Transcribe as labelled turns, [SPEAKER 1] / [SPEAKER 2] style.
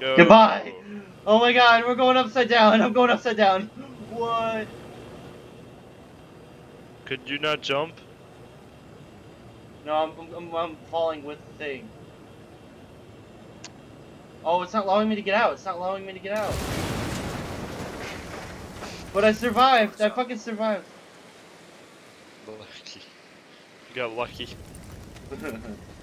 [SPEAKER 1] Go.
[SPEAKER 2] Goodbye. Oh my god, we're going upside down. I'm going upside down. What?
[SPEAKER 1] Could you not jump?
[SPEAKER 2] No, I'm, I'm, I'm falling with the thing. Oh, it's not allowing me to get out. It's not allowing me to get out. But I survived. I fucking survived.
[SPEAKER 1] Lucky. You got lucky.